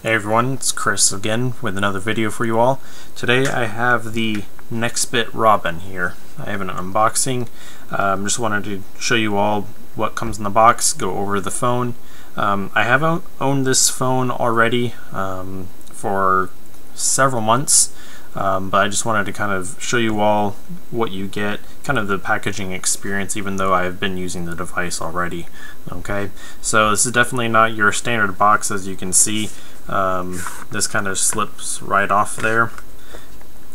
Hey everyone, it's Chris again with another video for you all. Today I have the Nextbit Robin here. I have an unboxing. Um, just wanted to show you all what comes in the box, go over the phone. Um, I have owned this phone already um, for several months. Um, but I just wanted to kind of show you all what you get, kind of the packaging experience, even though I've been using the device already. Okay, so this is definitely not your standard box, as you can see. Um, this kind of slips right off there,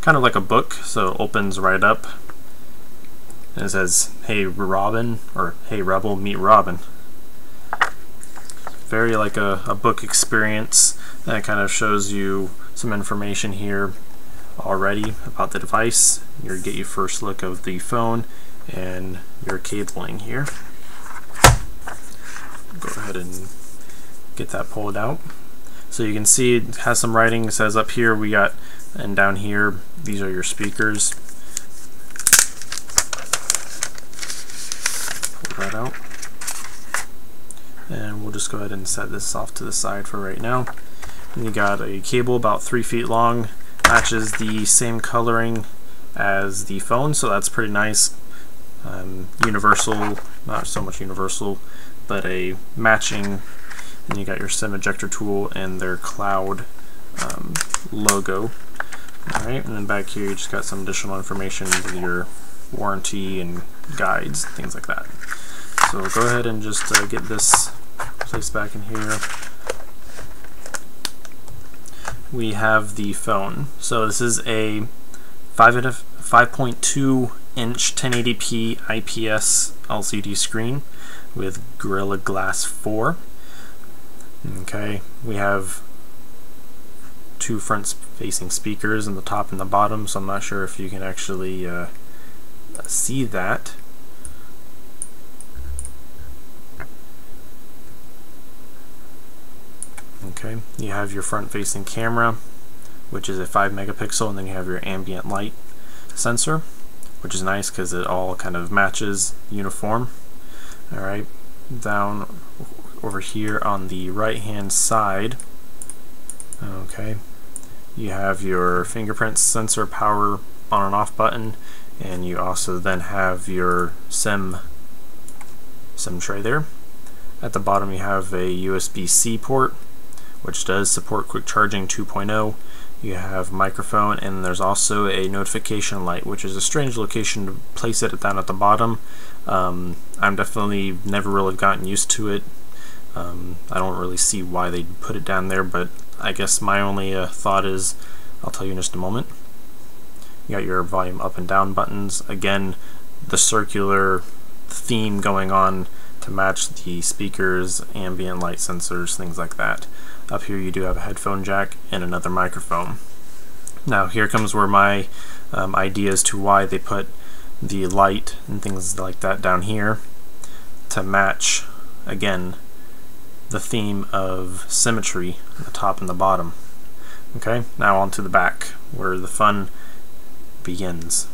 kind of like a book, so it opens right up. And it says, "Hey Robin," or "Hey Rebel, meet Robin." Very like a, a book experience. That kind of shows you some information here already about the device. You get your first look of the phone and your cabling here. Go ahead and get that pulled out. So you can see it has some writing. It says up here we got, and down here, these are your speakers. Pull that out. And we'll just go ahead and set this off to the side for right now. And you got a cable about three feet long matches the same coloring as the phone, so that's pretty nice. Um, universal, not so much universal, but a matching. And you got your SIM ejector tool and their cloud um, logo. Alright, and then back here you just got some additional information with your warranty and guides, things like that. So go ahead and just uh, get this placed back in here we have the phone. So this is a 5.2 inch 1080p IPS LCD screen with Gorilla Glass 4. Okay, we have two front facing speakers in the top and the bottom, so I'm not sure if you can actually uh, see that. Okay, you have your front facing camera, which is a 5 megapixel, and then you have your ambient light sensor, which is nice because it all kind of matches uniform. Alright, down over here on the right hand side, okay, you have your fingerprint sensor power on and off button, and you also then have your SIM SIM tray there. At the bottom you have a USB-C port which does support quick charging 2.0 you have microphone and there's also a notification light which is a strange location to place it down at the bottom. Um, I'm definitely never really gotten used to it um, I don't really see why they put it down there but I guess my only uh, thought is I'll tell you in just a moment you got your volume up and down buttons again the circular theme going on to match the speakers, ambient light sensors, things like that. Up here you do have a headphone jack and another microphone. Now here comes where my um, idea as to why they put the light and things like that down here to match, again, the theme of symmetry the top and the bottom. Okay, now on to the back where the fun begins.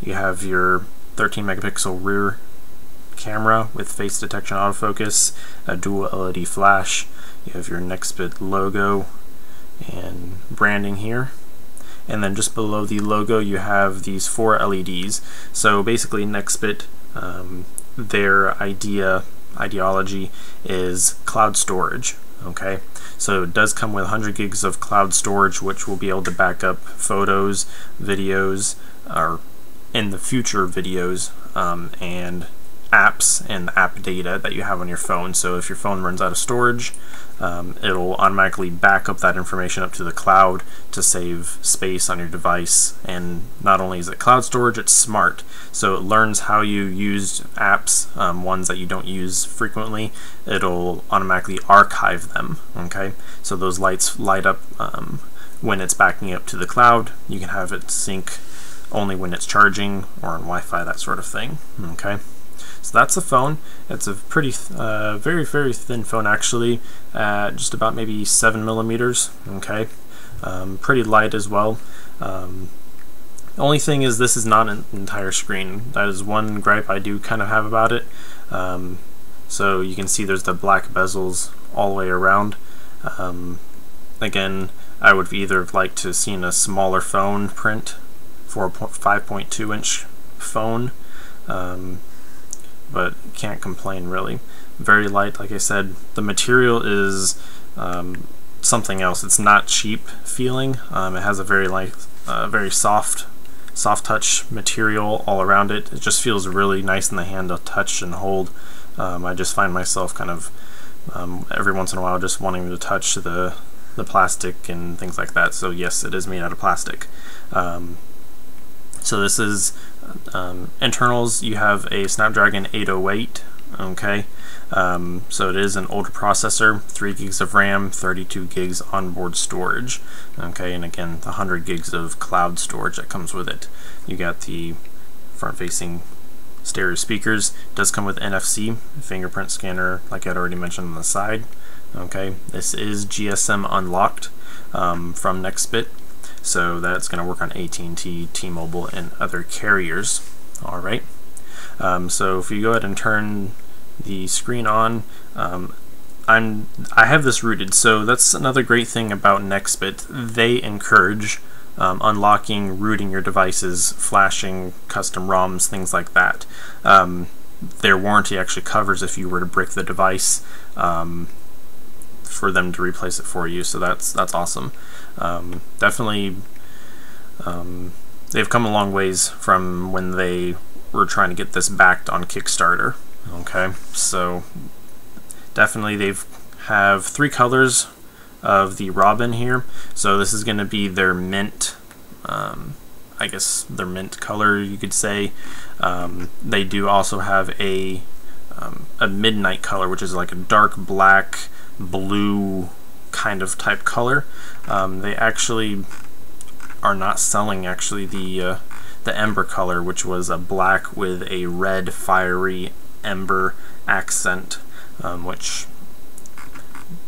You have your 13 megapixel rear camera with face detection autofocus, a dual LED flash, you have your Nextbit logo and branding here. And then just below the logo you have these four LEDs. So basically Nextbit, um, their idea ideology is cloud storage. Okay, so it does come with 100 gigs of cloud storage, which will be able to back up photos, videos, or in the future videos, um, and apps and app data that you have on your phone. So if your phone runs out of storage, um, it'll automatically back up that information up to the cloud to save space on your device. And not only is it cloud storage, it's smart. So it learns how you use apps, um, ones that you don't use frequently. It'll automatically archive them. Okay, so those lights light up um, when it's backing up to the cloud. You can have it sync only when it's charging or on Wi-Fi, that sort of thing. Okay. So that's a phone. It's a pretty, uh, very, very thin phone actually, at just about maybe 7 millimeters, okay? Um, pretty light as well. Um, only thing is this is not an entire screen. That is one gripe I do kind of have about it. Um, so you can see there's the black bezels all the way around. Um, again, I would either have liked to have seen a smaller phone print for a 5.2 inch phone, um, but can't complain really. Very light, like I said. The material is um, something else. It's not cheap feeling. Um, it has a very light, uh, very soft, soft touch material all around it. It just feels really nice in the hand to touch and hold. Um, I just find myself kind of um, every once in a while just wanting to touch the the plastic and things like that. So yes, it is made out of plastic. Um, so this is um, internals. You have a Snapdragon 808. Okay, um, so it is an older processor, 3 gigs of RAM, 32 gigs onboard storage. Okay, and again, the 100 gigs of cloud storage that comes with it. You got the front-facing stereo speakers. It does come with NFC, fingerprint scanner, like I'd already mentioned on the side. Okay, this is GSM unlocked um, from Nextbit, so that's going to work on AT&T, T-Mobile, and other carriers. All right. Um, so if you go ahead and turn the screen on, um, I'm I have this rooted. So that's another great thing about Nextbit. They encourage um, unlocking, rooting your devices, flashing custom ROMs, things like that. Um, their warranty actually covers if you were to break the device. For them to replace it for you. So that's that's awesome. Um, definitely, um, they've come a long ways from when they were trying to get this backed on Kickstarter. Okay, so definitely they've have three colors of the Robin here. So this is going to be their mint. Um, I guess their mint color, you could say. Um, they do also have a um, a midnight color, which is like a dark black blue kind of type color. Um, they actually are not selling actually the uh, the ember color, which was a black with a red fiery ember accent, um, which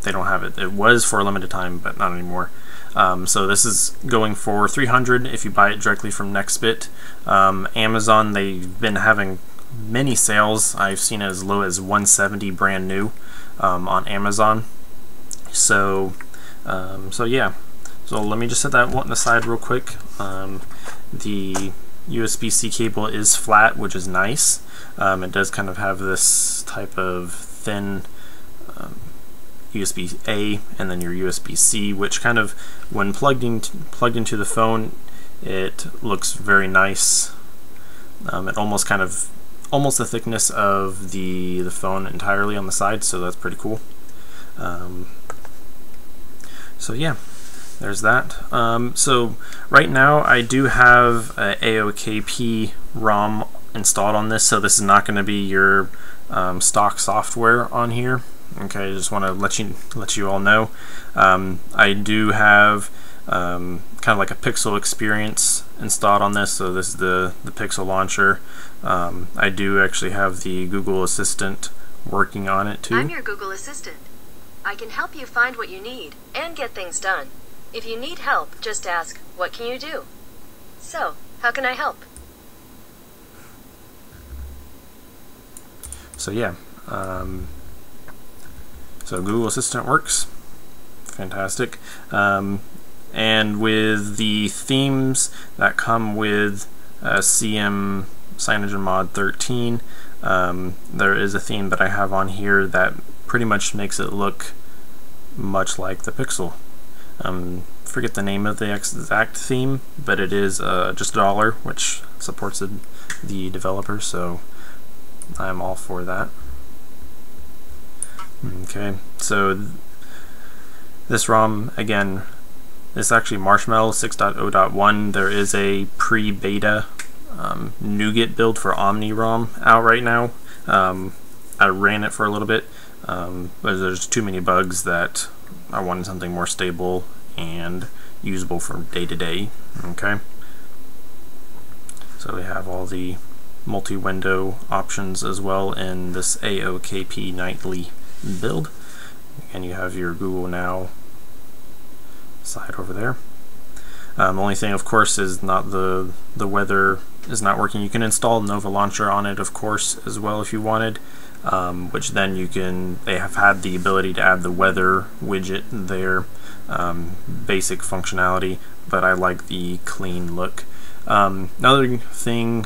they don't have it. It was for a limited time, but not anymore. Um, so this is going for 300 if you buy it directly from Nextbit. Um, Amazon, they've been having many sales. I've seen it as low as 170 brand new um, on Amazon. So, um, so yeah. So let me just set that one aside real quick. Um, the USB-C cable is flat, which is nice. Um, it does kind of have this type of thin USB-A um, and then your USB-C, which kind of, when plugged in plugged into the phone, it looks very nice. Um, it almost kind of almost the thickness of the, the phone entirely on the side, so that's pretty cool. Um, so yeah, there's that. Um, so right now I do have a AOKP ROM installed on this, so this is not going to be your um, stock software on here. Okay, I just want to let you let you all know. Um, I do have um, kind of like a Pixel experience installed on this. So this is the, the Pixel launcher. Um, I do actually have the Google Assistant working on it too. I'm your Google Assistant. I can help you find what you need and get things done. If you need help, just ask, what can you do? So, how can I help? So yeah, um, so Google Assistant works. Fantastic. Um, and with the themes that come with uh, CM CyanogenMod 13, um, there is a theme that I have on here that pretty much makes it look much like the Pixel. Um, forget the name of the exact theme, but it is uh, just a dollar, which supports the developer, so I'm all for that. Okay, so th this ROM, again, this is actually Marshmallow 6.0.1. There is a pre-beta um, Nougat build for OmniROM out right now. Um, I ran it for a little bit, um, but there's too many bugs that I wanted something more stable and usable from day to day. Okay, so we have all the multi-window options as well in this AOKP nightly build. And you have your Google Now side over there. Um, the only thing, of course, is not the the weather is not working. You can install Nova Launcher on it, of course, as well if you wanted. um, which then you can, they have had the ability to add the weather widget there, um, basic functionality, but I like the clean look. Um, another thing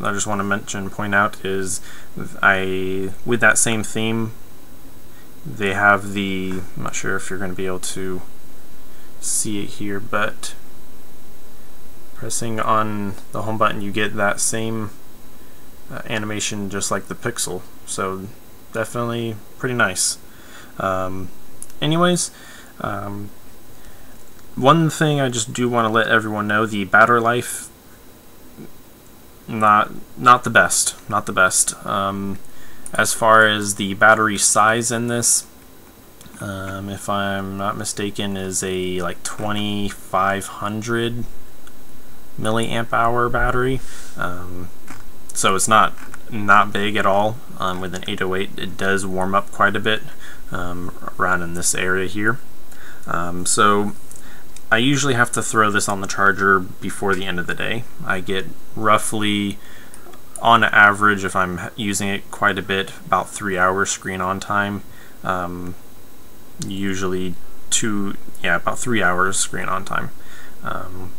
I just want to mention, point out is I, with that same theme, they have the, I'm not sure if you're going to be able to see it here, but pressing on the home button you get that same uh, animation just like the Pixel. So definitely pretty nice. Um, anyways, um, one thing I just do want to let everyone know, the battery life not not the best, not the best. Um, as far as the battery size in this, um, if I'm not mistaken, is a like 2500 milliamp hour battery. Um, so it's not not big at all. Um, with an 808, it does warm up quite a bit um, around in this area here. Um, so I usually have to throw this on the charger before the end of the day. I get roughly, on average, if I'm using it quite a bit, about three hours screen on time. Um, usually two, yeah, about three hours screen on time. Um,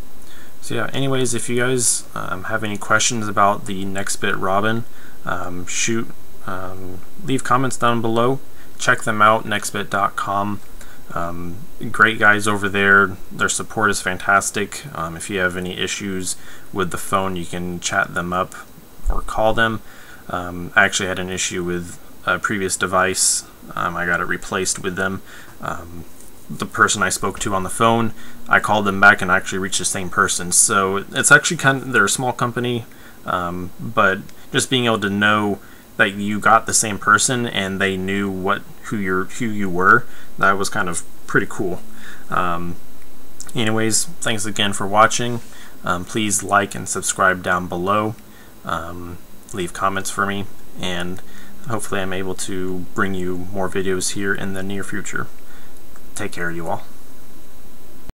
so yeah, anyways, if you guys um, have any questions about the Nextbit Robin, um, shoot, um, leave comments down below. Check them out, nextbit.com. Um, great guys over there. Their support is fantastic. Um, if you have any issues with the phone, you can chat them up or call them. Um, I actually had an issue with a previous device. I got it replaced with them. The person I spoke to on the phone, I called them back and actually reached the same person. So it's actually kind of, they're a small company, um, but just being able to know that you got the same person and they knew what who you who you were that was kind of pretty cool. Um, anyways thanks again for watching. Um, please like and subscribe down below. Um, leave comments for me and hopefully I'm able to bring you more videos here in the near future take care of you all